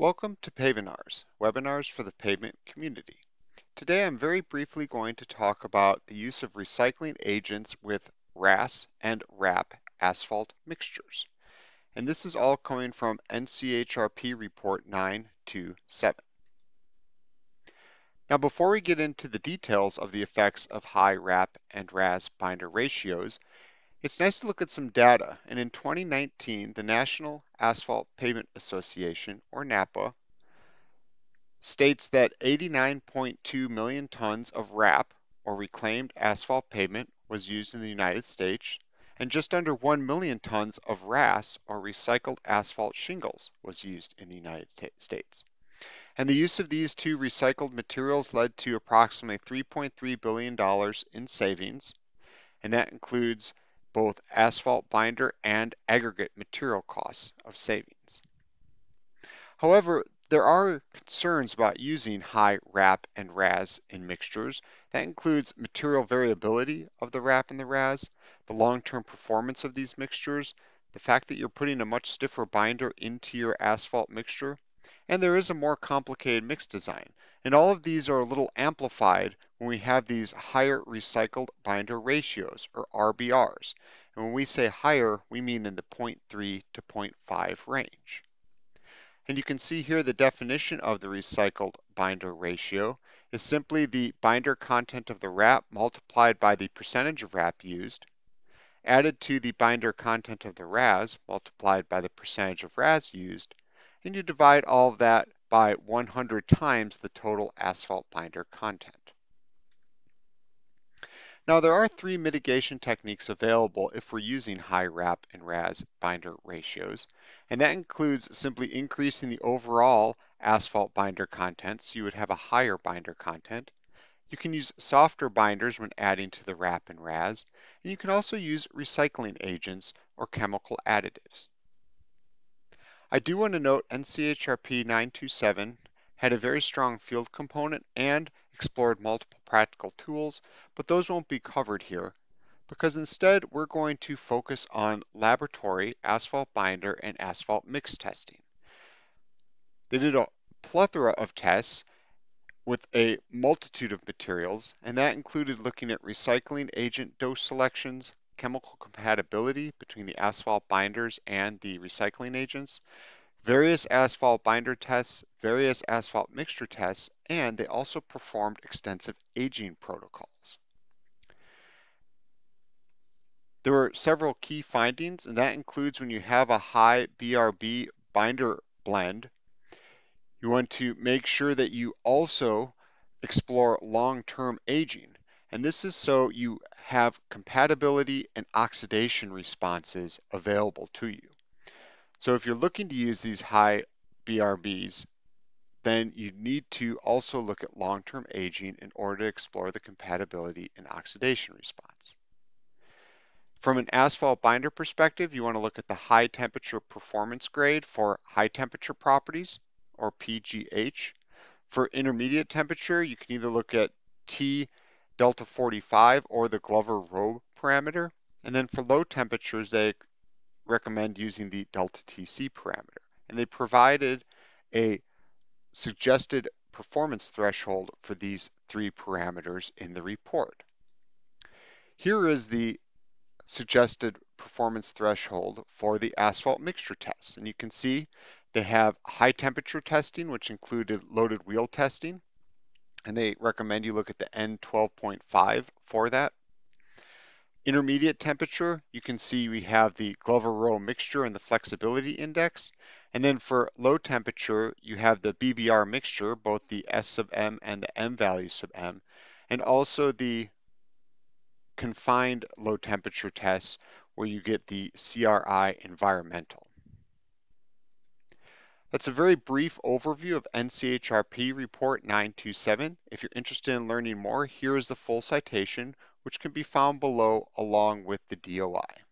Welcome to Pavinars, webinars for the pavement community. Today I'm very briefly going to talk about the use of recycling agents with RAS and RAP asphalt mixtures. And this is all coming from NCHRP report 927. Now before we get into the details of the effects of high RAP and RAS binder ratios, it's nice to look at some data, and in 2019, the National Asphalt Pavement Association, or NAPA, states that 89.2 million tons of RAP, or reclaimed asphalt pavement, was used in the United States, and just under 1 million tons of RAS, or recycled asphalt shingles, was used in the United States. And the use of these two recycled materials led to approximately $3.3 billion in savings, and that includes both asphalt binder and aggregate material costs of savings. However, there are concerns about using high RAP and RAS in mixtures. That includes material variability of the RAP and the RAS, the long-term performance of these mixtures, the fact that you're putting a much stiffer binder into your asphalt mixture, and there is a more complicated mix design. And all of these are a little amplified when we have these higher recycled binder ratios, or RBRs. And when we say higher, we mean in the 0.3 to 0.5 range. And you can see here the definition of the recycled binder ratio is simply the binder content of the RAP multiplied by the percentage of RAP used, added to the binder content of the RAS multiplied by the percentage of RAS used, and you divide all of that by 100 times the total asphalt binder content. Now there are three mitigation techniques available if we're using high RAP and RAS binder ratios, and that includes simply increasing the overall asphalt binder content, so you would have a higher binder content. You can use softer binders when adding to the RAP and RAS, and you can also use recycling agents or chemical additives. I do want to note NCHRP 927 had a very strong field component and explored multiple practical tools, but those won't be covered here because instead we're going to focus on laboratory asphalt binder and asphalt mix testing. They did a plethora of tests with a multitude of materials, and that included looking at recycling agent dose selections, chemical compatibility between the asphalt binders and the recycling agents, various asphalt binder tests, various asphalt mixture tests, and they also performed extensive aging protocols. There were several key findings, and that includes when you have a high BRB binder blend, you want to make sure that you also explore long-term aging. And this is so you have compatibility and oxidation responses available to you. So if you're looking to use these high BRBs, then you need to also look at long-term aging in order to explore the compatibility and oxidation response. From an asphalt binder perspective, you want to look at the high temperature performance grade for high temperature properties, or PGH. For intermediate temperature, you can either look at T delta 45 or the Glover-Rowe parameter. And then for low temperatures, they recommend using the delta TC parameter. And they provided a suggested performance threshold for these three parameters in the report. Here is the suggested performance threshold for the asphalt mixture tests. And you can see they have high temperature testing, which included loaded wheel testing, and they recommend you look at the N12.5 for that. Intermediate temperature, you can see we have the Glover-Rowe mixture and the flexibility index. And then for low temperature, you have the BBR mixture, both the S sub M and the M value sub M, and also the confined low temperature tests where you get the CRI environmental. That's a very brief overview of NCHRP Report 927. If you're interested in learning more, here is the full citation, which can be found below along with the DOI.